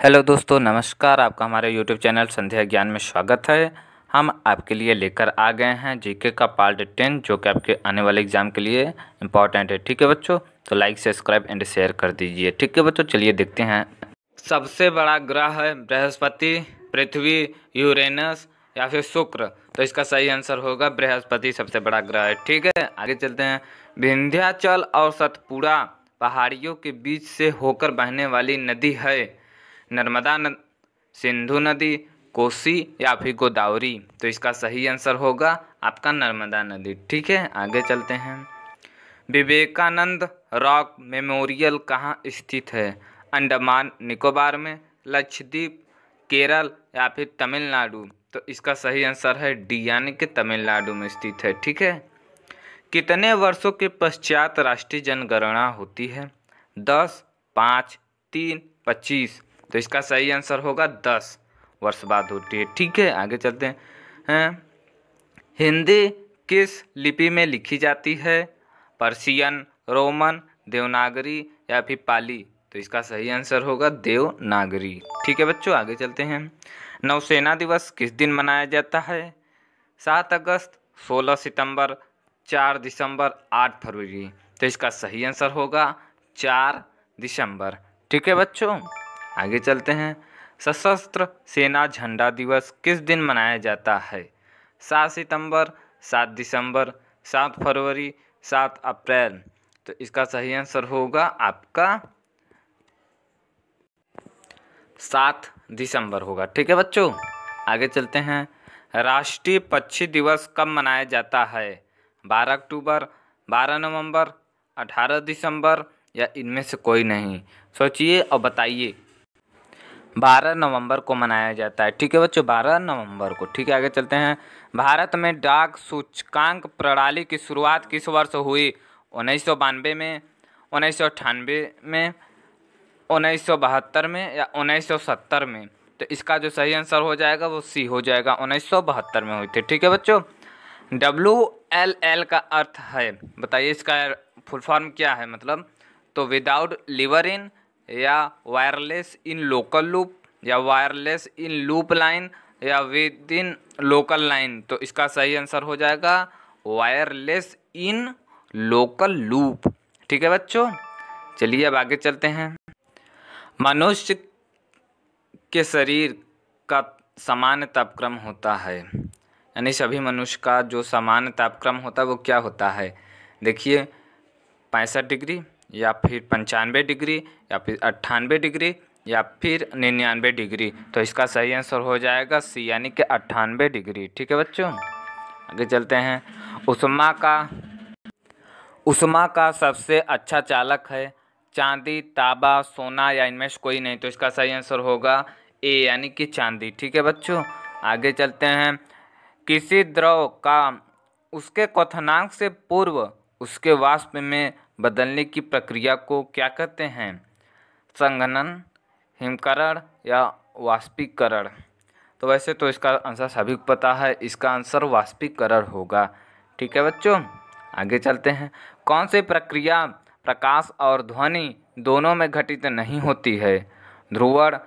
Hello दोस्तों, नमस्कार। आपका हमारे यूट्यूब चैनल संध्या ज्ञान में स्वागत है। हम आपके लिए लेकर आ गए हैं जीके का पार्ट टेन जो कि आपके आने वाले एग्ज़ाम के लिए इंपॉर्टेंट है। ठीक है बच्चों? तो लाइक सब्सक्राइब एंड शेयर कर दीजिए। ठीक है बच्चों? चलिए देखते हैं। सबसे बड़ा ग्रह है बृहस्पति, पृथ्वी, यूरेनस या फिर शुक्र। तो इसका सही आंसर होगा बृहस्पति सबसे बड़ा ग्रह है। ठीक है? आगे चलते हैं। विंध्याचल और सतपुड़ा पहाड़ियों के बीच से होकर बहने वाली नदी है। नर्मदा न, सिंधु नदी, कोसी या फिर गोदावरी। तो इसका सही आंसर होगा आपका नर्मदा नदी। ठीक है, आगे चलते हैं। विवेकानंद रॉक मेमोरियल कहाँ स्थित है? अंडमान, निकोबार में, लक्षद्वीप, केरल या फिर तमिलनाडु? तो इसका सही आंसर है डी, यानी कि तमिलनाडु में स्थित है। ठीक है? कितने वर्षों के पश्चात राष्ट्रीय जनगणना होती है? दस, पाँच, तीन, पच्चीस। तो इसका सही आंसर होगा दस वर्ष बाद होती है, ठीक है, आगे चलते हैं। है? हिंदी किस लिपि में लिखी जाती है? पर्शियन, रोमन, देवनागरी या फिर पाली? तो इसका सही आंसर होगा देवनागरी। ठीक है बच्चों, आगे चलते हैं। नौसेना दिवस किस दिन मनाया जाता है? सात अगस्त, सोलह सितंबर, चार दिसंबर, आठ फरवरी। तो इसका सही आंसर होगा चार दिसंबर। ठीक है बच्चों? आगे चलते हैं। सशस्त्र सेना झंडा दिवस किस दिन मनाया जाता है? सात सितंबर, सात दिसंबर, सात फरवरी, सात अप्रैल। तो इसका सही आंसर होगा आपका सात दिसंबर होगा। ठीक है बच्चों, आगे चलते हैं। राष्ट्रीय पक्षी दिवस कब मनाया जाता है? बारह अक्टूबर, बारह नवंबर, अठारह दिसंबर या इनमें से कोई नहीं। सोचिए और बताइए। बारह नवंबर को मनाया जाता है। ठीक है बच्चों, बारह नवंबर को। ठीक है, आगे चलते हैं। भारत में डाक सूचकांक प्रणाली की शुरुआत किस वर्ष हुई? उन्नीस सौ बानवे में, उन्नीस सौ अट्ठानवे में, उन्नीस सौ बहत्तर में या उन्नीस सौ सत्तर में? तो इसका जो सही आंसर हो जाएगा वो सी हो जाएगा। उन्नीस सौ बहत्तर में हुई थी। ठीक है बच्चों, डब्ल्यू एल एल का अर्थ है, बताइए इसका फुल फॉर्म क्या है? मतलब तो विदाउट लिवर इन या वायरलेस इन लोकल लूप या वायरलेस इन लूप लाइन या विद इन लोकल लाइन तो इसका सही आंसर हो जाएगा वायरलेस इन लोकल लूप ठीक है बच्चों? चलिए अब आगे चलते हैं। मनुष्य के शरीर का सामान्य तापक्रम होता है। यानी सभी मनुष्य का जो सामान्य तापक्रम होता है, वो क्या होता है? देखिए, पैंसठ डिग्री। या फिर पंचानवे डिग्री, या फिर अट्ठानवे डिग्री, या फिर निन्यानवे डिग्री। तो इसका सही आंसर हो जाएगा सी, यानी कि अट्ठानवे डिग्री। ठीक है बच्चों? आगे चलते हैं। उष्मा का उष्मा का सबसे अच्छा चालक है। चांदी, तांबा, सोना या इनमें से कोई नहीं तो इसका सही आंसर होगा ए, यानी कि चांदी। ठीक है बच्चों? आगे चलते हैं। किसी द्रव का, उसके क्वथनांक से पूर्व, उसके वाष्प में बदलने की प्रक्रिया को क्या कहते हैं? संघनन, हिमकरण या वाष्पीकरण? तो वैसे तो इसका आंसर सभी को पता है, इसका आंसर वाष्पीकरण होगा। ठीक है बच्चों, आगे चलते हैं। कौन सी प्रक्रिया प्रकाश और ध्वनि दोनों में घटित नहीं होती है? ध्रुवण,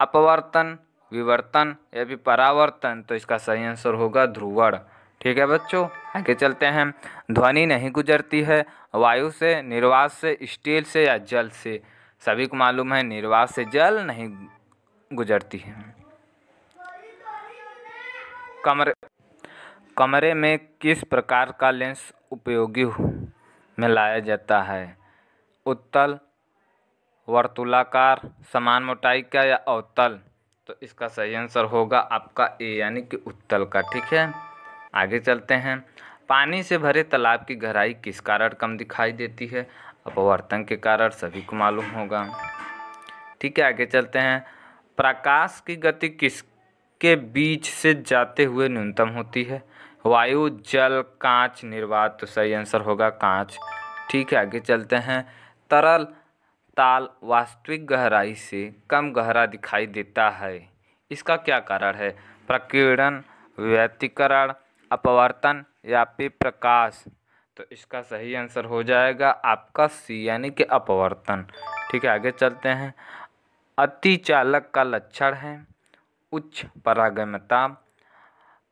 अपवर्तन, विवर्तन या फिर परावर्तन? तो इसका सही आंसर होगा ध्रुवण। ठीक है बच्चों, आगे चलते हैं। ध्वनि नहीं गुजरती है, वायु से निर्वास से, स्टील से या जल से। सभी को मालूम है, निर्वात से जल नहीं गुजरती है। कमरे कमरे में किस प्रकार का लेंस उपयोगी में लाया जाता है? उत्तल, वर्तुलाकार, समान मोटाई का या अवतल? तो इसका सही आंसर होगा आपका ए, यानी कि उत्तल का, ठीक है? आगे चलते हैं। पानी से भरे तालाब की गहराई किस कारण कम दिखाई देती है? अपवर्तन के कारण सभी को मालूम होगा। ठीक है, आगे चलते हैं। प्रकाश की गति किसके बीच से जाते हुए न्यूनतम होती है? वायु, जल, कांच, निर्वात तो सही आंसर होगा कांच। ठीक है, आगे चलते हैं। तरल ताल वास्तविक गहराई से कम गहरा दिखाई देता है। इसका क्या कारण है? प्रकीर्णन, व्यतिकरण अपवर्तन या फिर प्रकाश। तो इसका सही आंसर हो जाएगा आपका सी, यानी कि अपवर्तन। ठीक है, आगे चलते हैं। अति चालक का लक्षण है उच्च परागम्यता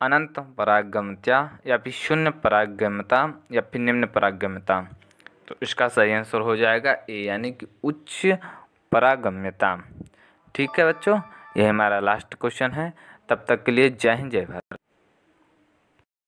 अनंत परागम्यता या फिर शून्य परागम्यता या फिर निम्न परागम्यता तो इसका सही आंसर हो जाएगा ए, यानी कि उच्च परागम्यता ठीक है बच्चों, यह हमारा लास्ट क्वेश्चन है। तब तक के लिए जय हिंद, जय भारत।